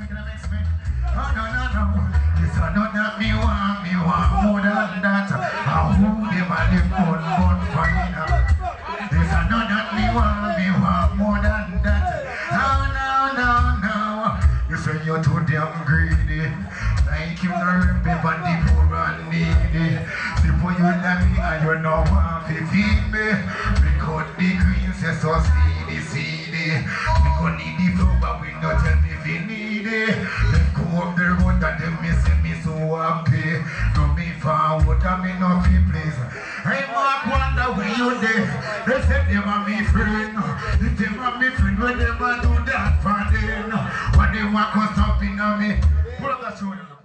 Oh, no, no, no. One not that me want, me want more than that. I who them a live on, on fine. One not that me want, me want more than that. Oh, no, no, no. You say you're too damn greedy. Like you don't remember the poor. The you like me and you know want to feed me. Because the green says so seedy, seedy. Because need the flow but we not so happy. No me forward and me no feel please. Hey Mark wonder where you there. They say them are me friend. If them are me friend, when them a do that for them. What they want to stop in me. Pull up that.